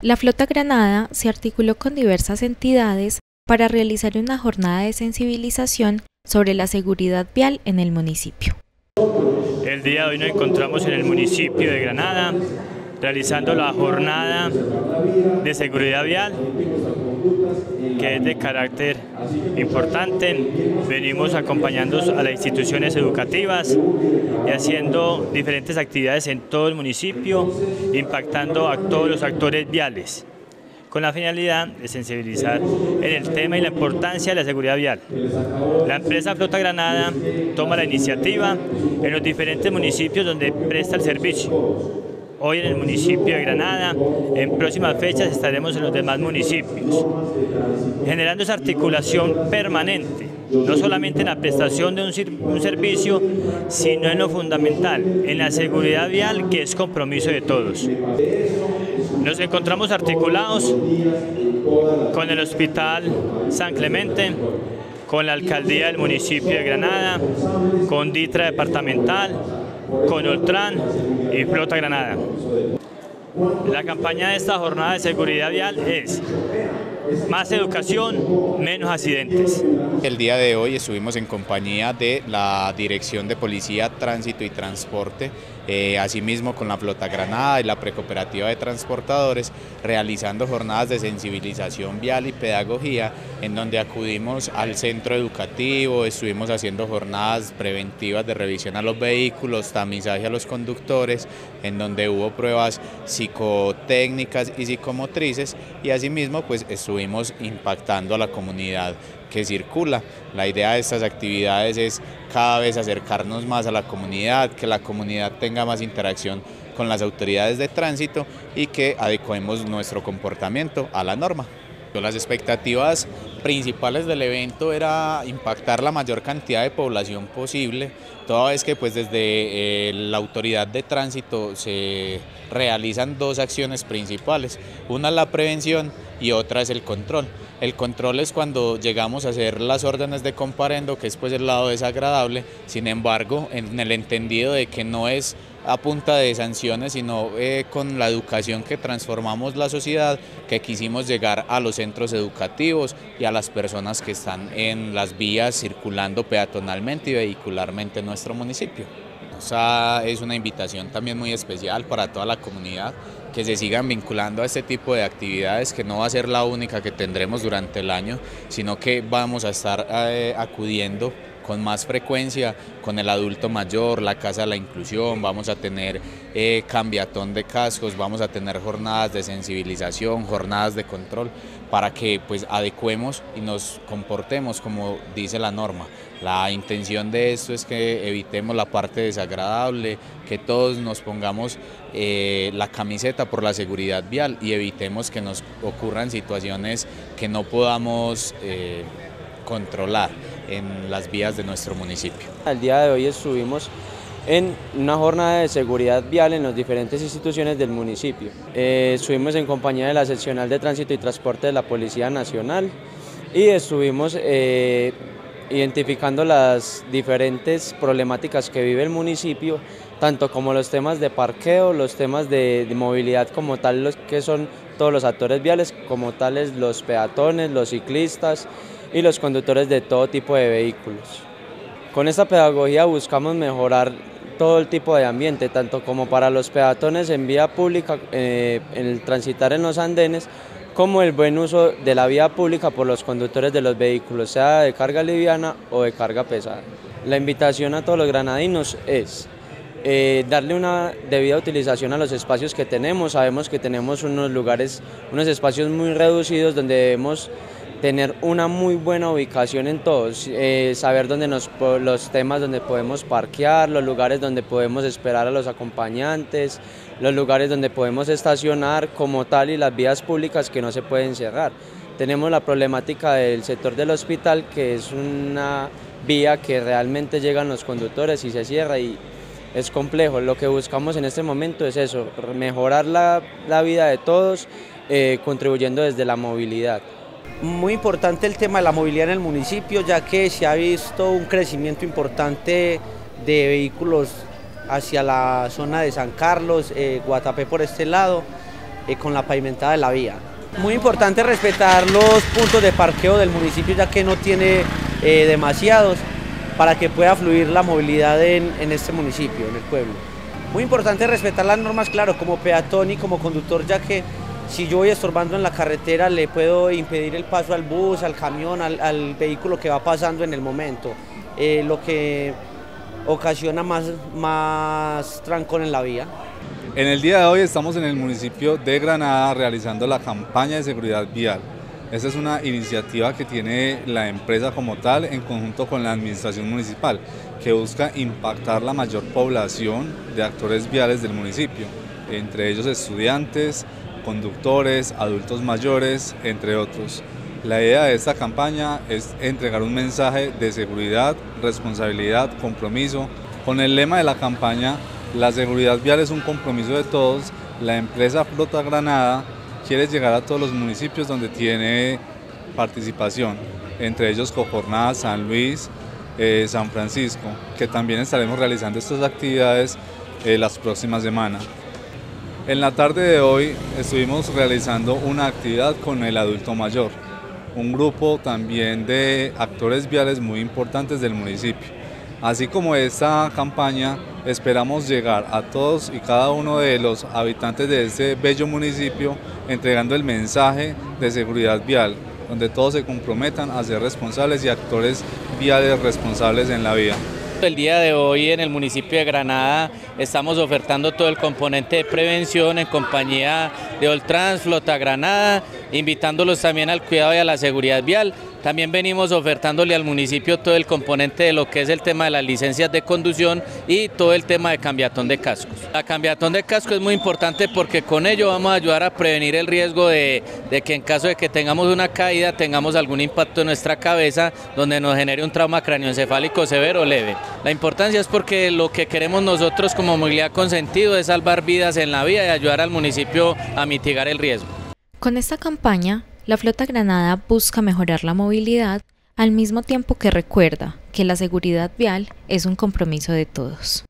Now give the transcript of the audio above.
La Flota Granada se articuló con diversas entidades para realizar una jornada de sensibilización sobre la seguridad vial en el municipio. El día de hoy nos encontramos en el municipio de Granada realizando la jornada de seguridad vial que es de carácter importante. Venimos acompañando a las instituciones educativas y haciendo diferentes actividades en todo el municipio, impactando a todos los actores viales con la finalidad de sensibilizar en el tema y la importancia de la seguridad vial. La empresa Flota Granada toma la iniciativa en los diferentes municipios donde presta el servicio hoy en el municipio de Granada, en próximas fechas estaremos en los demás municipios, generando esa articulación permanente, no solamente en la prestación de un, servicio, sino en lo fundamental, en la seguridad vial, que es compromiso de todos. Nos encontramos articulados con el Hospital San Clemente, con la Alcaldía del municipio de Granada, con Ditra Departamental, con Ultran y Flota Granada. La campaña de esta jornada de seguridad vial es más educación, menos accidentes. El día de hoy estuvimos en compañía de la Dirección de Policía, Tránsito y Transporte, eh, asimismo con la Flota Granada y la Precooperativa de Transportadores, realizando jornadas de sensibilización vial y pedagogía, en donde acudimos al centro educativo, estuvimos haciendo jornadas preventivas de revisión a los vehículos, tamizaje a los conductores, en donde hubo pruebas psicotécnicas y psicomotrices, y asimismo pues estuvimos impactando a la comunidad que circula. La idea de estas actividades es cada vez acercarnos más a la comunidad, que la comunidad tenga más interacción con las autoridades de tránsito y que adecuemos nuestro comportamiento a la norma. Las expectativas principales del evento era impactar la mayor cantidad de población posible, toda vez que pues desde eh, la autoridad de tránsito se realizan dos acciones principales, una es la prevención y otra es el control. El control es cuando llegamos a hacer las órdenes de comparendo, que es pues el lado desagradable, sin embargo, en el entendido de que no es a punta de sanciones, sino eh, con la educación que transformamos la sociedad, que quisimos llegar a los centros educativos y a las personas que están en las vías circulando peatonalmente y vehicularmente en nuestro municipio. Esa es una invitación también muy especial para toda la comunidad que se sigan vinculando a este tipo de actividades, que no va a ser la única que tendremos durante el año, sino que vamos a estar eh, acudiendo con más frecuencia con el adulto mayor, la Casa de la Inclusión, vamos a tener eh, cambiatón de cascos, vamos a tener jornadas de sensibilización, jornadas de control, para que pues adecuemos y nos comportemos como dice la norma. La intención de esto es que evitemos la parte desagradable, que todos nos pongamos eh, la camiseta por la seguridad vial y evitemos que nos ocurran situaciones que no podamos eh, controlar en las vías de nuestro municipio. Al día de hoy estuvimos en una jornada de seguridad vial en las diferentes instituciones del municipio. Eh, estuvimos en compañía de la seccional de tránsito y transporte de la Policía Nacional y estuvimos eh, identificando las diferentes problemáticas que vive el municipio, tanto como los temas de parqueo, los temas de, movilidad como tal, los que son todos los actores viales, como tales los peatones, los ciclistas, y los conductores de todo tipo de vehículos. Con esta pedagogía buscamos mejorar todo el tipo de ambiente, tanto como para los peatones en vía pública, eh, el transitar en los andenes, como el buen uso de la vía pública por los conductores de los vehículos, sea de carga liviana o de carga pesada. La invitación a todos los granadinos es eh, darle una debida utilización a los espacios que tenemos. Sabemos que tenemos unos lugares, unos espacios muy reducidos donde debemos tener una muy buena ubicación en todos, eh, saber dónde nos, los temas donde podemos parquear, los lugares donde podemos esperar a los acompañantes, los lugares donde podemos estacionar como tal y las vías públicas que no se pueden cerrar. Tenemos la problemática del sector del hospital, que es una vía que realmente llegan los conductores y se cierra y es complejo. Lo que buscamos en este momento es eso, mejorar la, vida de todos, eh, contribuyendo desde la movilidad. Muy importante el tema de la movilidad en el municipio, ya que se ha visto un crecimiento importante de vehículos hacia la zona de San Carlos, eh, Guatapé por este lado, eh, con la pavimentada de la vía. Muy importante respetar los puntos de parqueo del municipio ya que no tiene eh, demasiados para que pueda fluir la movilidad en, en este municipio, en el pueblo. Muy importante respetar las normas, claro, como peatón y como conductor, ya que si yo voy estorbando en la carretera le puedo impedir el paso al bus, al camión, al, vehículo que va pasando en el momento, eh, lo que ocasiona más, más trancón en la vía. En el día de hoy estamos en el municipio de Granada realizando la campaña de seguridad vial. Esta es una iniciativa que tiene la empresa como tal en conjunto con la administración municipal, que busca impactar la mayor población de actores viales del municipio, entre ellos estudiantes, conductores, adultos mayores, entre otros. La idea de esta campaña es entregar un mensaje de seguridad, responsabilidad, compromiso. Con el lema de la campaña, la seguridad vial es un compromiso de todos, la empresa Flota Granada quiere llegar a todos los municipios donde tiene participación, entre ellos Cocorná, San Luis, eh, San Francisco, que también estaremos realizando estas actividades eh, las próximas semanas. En la tarde de hoy estuvimos realizando una actividad con el adulto mayor, un grupo también de actores viales muy importantes del municipio. Así como esta campaña, esperamos llegar a todos y cada uno de los habitantes de este bello municipio entregando el mensaje de seguridad vial, donde todos se comprometan a ser responsables y actores viales responsables en la vida. El día de hoy en el municipio de Granada estamos ofertando todo el componente de prevención en compañía de Oltrans, Flota Granada, invitándolos también al cuidado y a la seguridad vial. También venimos ofertándole al municipio todo el componente de lo que es el tema de las licencias de conducción y todo el tema de cambiatón de cascos. La cambiatón de casco es muy importante porque con ello vamos a ayudar a prevenir el riesgo de, de que en caso de que tengamos una caída tengamos algún impacto en nuestra cabeza donde nos genere un trauma cráneoencefálico severo o leve. La importancia es porque lo que queremos nosotros como movilidad con sentido es salvar vidas en la vía y ayudar al municipio a mitigar el riesgo. Con esta campaña la Flota Granada busca mejorar la movilidad al mismo tiempo que recuerda que la seguridad vial es un compromiso de todos.